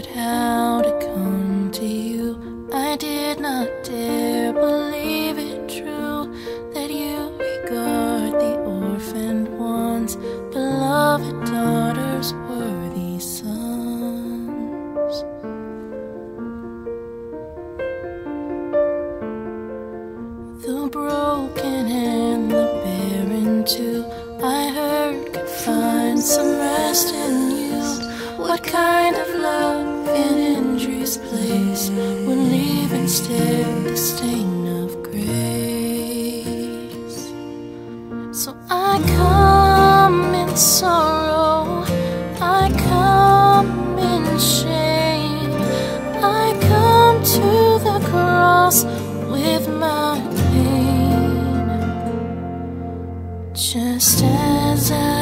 wondered how to come to you. I did not dare believe it true that you regard the orphaned ones, beloved daughters, worthy sons. The broken and the barren, too, I heard could find some rest in you. What kind of love in injury's place would leave instead the stain of grace? So I come in sorrow, I come in shame, I come to the cross with my pain, just as I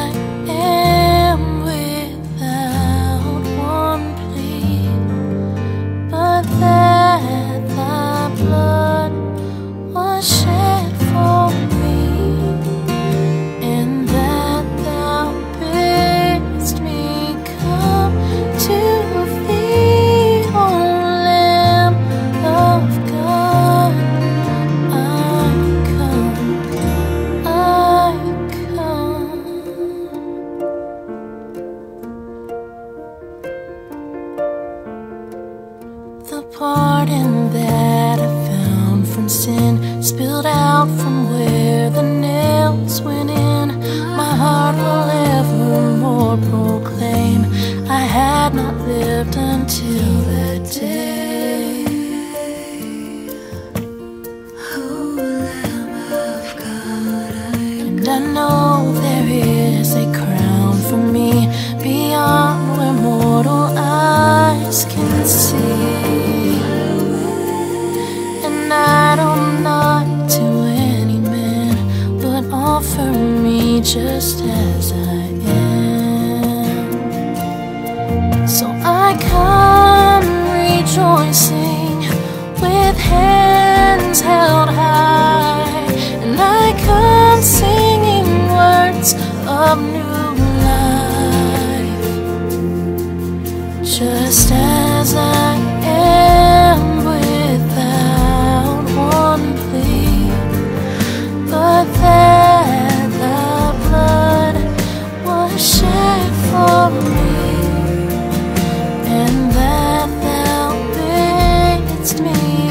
pardon that I found from sin spilled out from where the nails went in. My heart will evermore proclaim I had not lived until that day. just as I am. So I come rejoicing with hands held high. me.